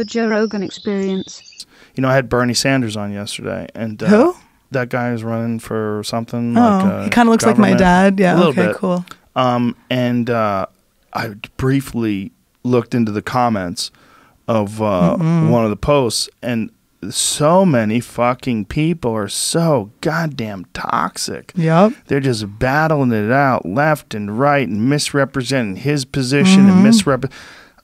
The Joe Rogan Experience. You know, I had Bernie Sanders on yesterday, and uh, Who? That guy is running for something. Oh, like, uh, he kind of looks like my dad. Yeah. a little okay. bit. Cool. Um, and uh, I briefly looked into the comments of uh, one of the posts, and so many fucking people are so goddamn toxic. Yep. They're just battling it out left and right and misrepresenting his position and misrep.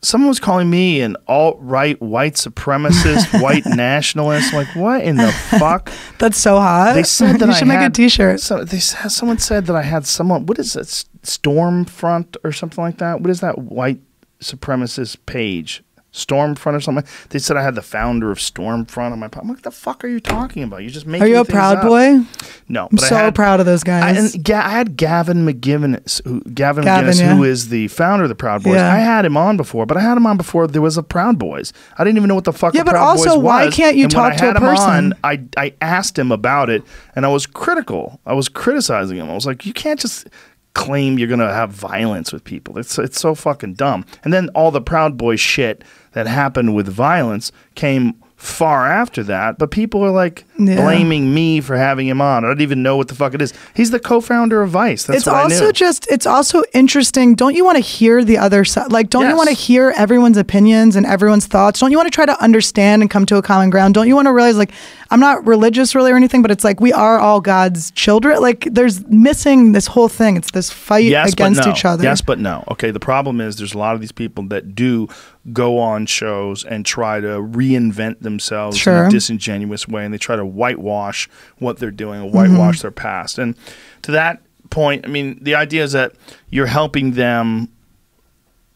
Someone was calling me an alt right white supremacist, white nationalist. Like, what in the fuck? That's so hot. They said that you I should make a had- T-shirt. So they someone said that I had someone. What is it? Stormfront or something like that. What is that white supremacist page? Stormfront or something. They said I had the founder of Stormfront on my. po- I'm like, what the fuck are you talking about? You just making. Are you a proud up." boy? No, I'm but I so had- proud of those I, guys. and Ga- I had Gavin McGivern, who, Gavin, Gavin, McInnes, yeah. who is the founder of the Proud Boys. Yeah. I had him on before, but I had him on before there was a Proud Boys. I didn't even know what the fuck. Yeah, a but Proud also, Boys why can't you and talk I to a him person? On, I I asked him about it, and I was critical. I was criticizing him. I was like, you can't just claim you're gonna have violence with people. It's it's so fucking dumb. And then all the Proud Boy shit that happened with violence came far after that, but people are like Yeah. blaming me for having him on. I don't even know what the fuck it is. He's the co-founder of Vice. That's it's also just it's also interesting don't you want to hear the other side like don't you want to hear everyone's opinions and everyone's thoughts don't you want to try to understand and come to a common ground don't you want to realize like i'm not religious really or anything but it's like we are all god's children like there's missing this whole thing it's this fight yes, against no. each other Yes, but no. Okay, the problem is there's a lot of these people that do go on shows and try to reinvent themselves in a disingenuous way, and they try to whitewash what they're doing, or whitewash mm-hmm. their past. And to that point, I mean, the idea is that you're helping them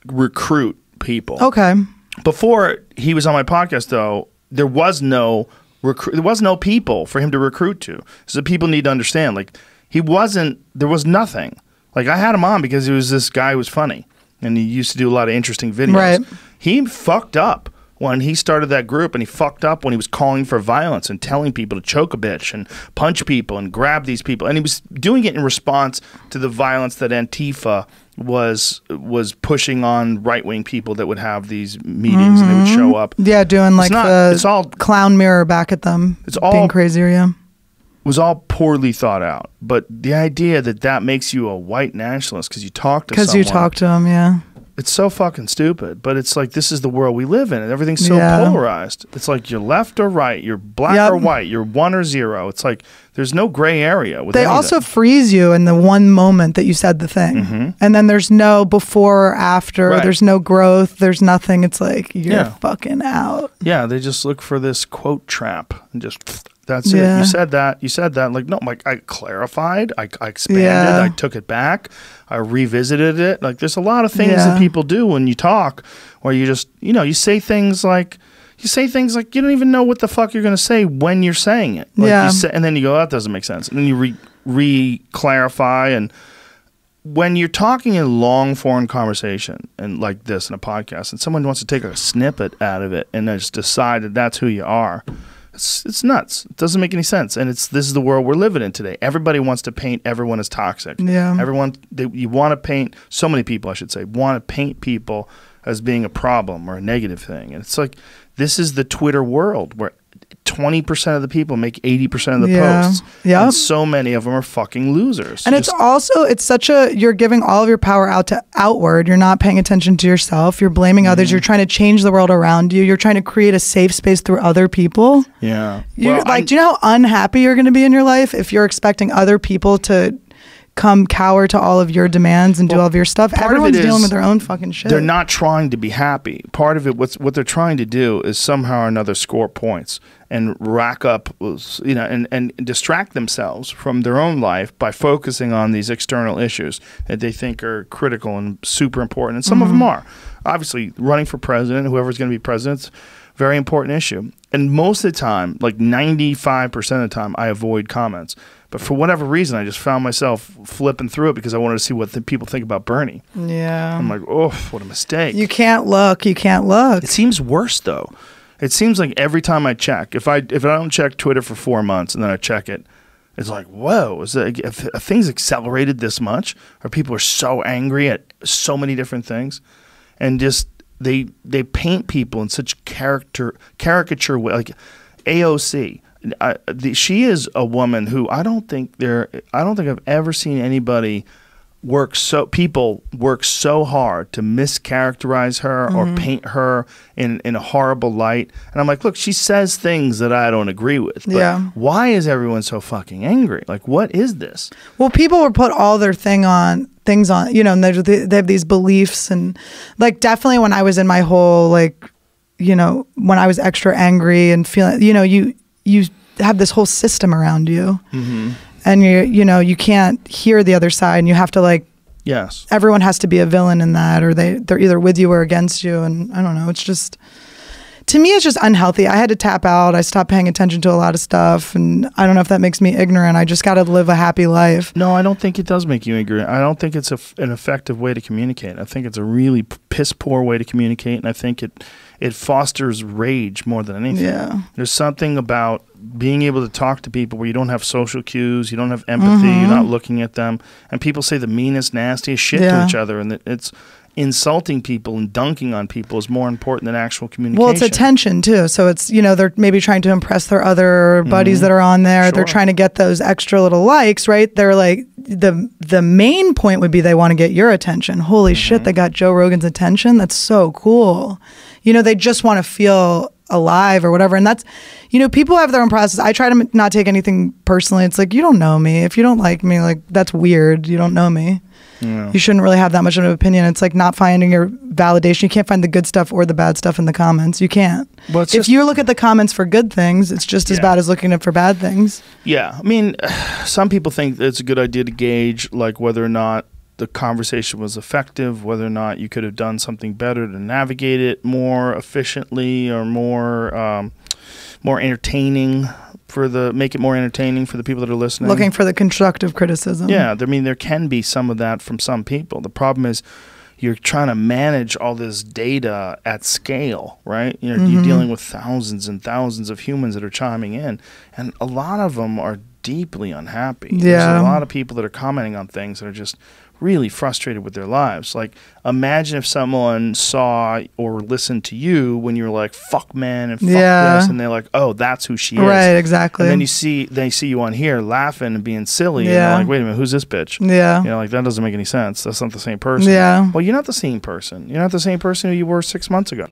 recruit people. okay Before he was on my podcast, though, there was no recruit. There was no people for him to recruit to. So people need to understand, like he wasn't. There was nothing. Like I had him on because he was this guy who was funny, and he used to do a lot of interesting videos. Right. He fucked up when he started that group, and he fucked up when he was calling for violence and telling people to choke a bitch and punch people and grab these people, and he was doing it in response to the violence that Antifa was was pushing on right wing people that would have these meetings and they would mm-hmm. show up. yeah doing like not- the it's all- clown mirror back at them It's all- being crazier yeah was all poorly thought out. But the idea that that makes you a white nationalist because you talk to because you talk to them yeah it's so fucking stupid. But it's like this is the world we live in, and everything's so Yeah. polarized. It's like you're left or right, you're black Yep. or white, you're one or zero. It's like there's no gray area. With they also freeze you in the one moment that you said the thing mm-hmm. and then there's no before or after. Right. there's no growth there's nothing it's like you're Yeah. fucking out yeah, they just look for this quote trap and just that's it. You said that. You said that. Like no, like I clarified. I, I expanded. Yeah. I took it back. I revisited it. Like there's a lot of things that people do when you talk, where you just you know you say things like. You say things like you don't even know what the fuck you're going to say when you're saying it. Like Yeah. You say, and then you go, that doesn't make sense. And then you re, re clarify. And when you're talking in a long foreign conversation and like this in a podcast, and someone wants to take a snippet out of it and then just decide that that's who you are, it's it's nuts. It doesn't make any sense. And it's this is the world we're living in today. Everybody wants to paint everyone as toxic. Yeah. Everyone they, you want to paint so many people, I should say, want to paint people as being a problem or a negative thing. And it's like this is the Twitter world where 20% of the people make 80% of the Yeah. posts. Yeah. And so many of them are fucking losers. and it's also it's such a you're giving all of your power out to outward you're not paying attention to yourself you're blaming Mm-hmm. others you're trying to change the world around you you're trying to create a safe space through other people yeah. You're Well, like, I- do you know how unhappy you're going to be in your life if you're expecting other people to come cower to all of your demands and do all of your stuff? Everyone's dealing with their own fucking shit. They're not trying to be happy. Part of it, what's what they're trying to do is somehow or another score points and rack up, you know, and, and distract themselves from their own life by focusing on these external issues that they think are critical and super important. And some of mm-hmm. them are. Obviously, running for president, whoever's going to be president, very important issue. And most of the time, like 95% of the time, I avoid comments. But for whatever reason, I just found myself flipping through it because I wanted to see what the people think about Bernie. Yeah. I'm like, oh, what a mistake. you can't look. You can't look. it seems worse though. It seems like every time I check, if I if I don't check Twitter for four months and then I check it, it's like, whoa, is that if, have things accelerated this much? Or people are so angry at so many different things, and just they they paint people in such character caricature way, like AOC. I, the, she is a woman who I don't think there. I don't think I've ever seen anybody work so people work so hard to mischaracterize her Mm-hmm. or paint her in in a horrible light. And I'm like, look, she says things that I don't agree with. But Yeah. Why is everyone so fucking angry? Like, what is this? Well, people will put all their thing on things on, you know, and they they have these beliefs and like definitely when I was in my whole like, you know, when I was extra angry and feeling, you know, you you have this whole system around you, and you you know you can't hear the other side, and you have to like Yes. everyone has to be a villain in that, or they they're either with you or against you, and I don't know, it's just. To me, it's just unhealthy. I had to tap out. I stopped paying attention to a lot of stuff, and I don't know if that makes me ignorant. I just got to live a happy life. No, I don't think it does make you ignorant. I don't think it's a f an effective way to communicate. I think it's a really piss poor way to communicate, and I think it it fosters rage more than anything. Yeah. There's something about being able to talk to people where you don't have social cues, you don't have empathy, you're not looking at them, and people say the meanest, nastiest shit to Mm-hmm. Each other, and it's insulting people and dunking on people is more important than actual communication. Well, it's attention too. So it's, you know, they're maybe trying to impress their other buddies that are on there. They're Mm-hmm. Trying to get those extra little likes, right? They're like the the main point would be they want to get your attention. Holy Mm-hmm. shit, they got Joe Rogan's attention. That's so cool. You know, they just want to feel alive or whatever. And that's, you know, people have their own process. I try to not take anything personally. It's like you don't know me. If you don't like me, like that's weird. You don't know me. Yeah. You shouldn't really have that much of an opinion. It's like not finding your validation. You can't find the good stuff or the bad stuff in the comments. You can't. Well, if just- you look at the comments for good things, it's just as Yeah. bad as looking at for bad things. Yeah, I mean, some people think that it's a good idea to gauge like whether or not the conversation was effective, whether or not you could have done something better to navigate it more efficiently or more um, more entertaining for the make it more entertaining for the people that are listening. Looking for the constructive criticism. Yeah, I mean there can be some of that from some people. The problem is you're trying to manage all this data at scale, right? You know, Mm-hmm. you're dealing with thousands and thousands of humans that are chiming in, and a lot of them are deeply unhappy. There's Yeah. a lot of people that are commenting on things that are just really frustrated with their lives. Like imagine if someone saw or listened to you when you were like fuck man and fuck Yeah. this and they're like, "Oh, that's who she is." Right, exactly. And then you see they see you on here laughing and being silly, and Yeah. they're like, "Wait a minute, who's this bitch?" yeah. You know, like that doesn't make any sense. That's not the same person. Yeah. Well, you're not the same person. You're not the same person who you were six months ago.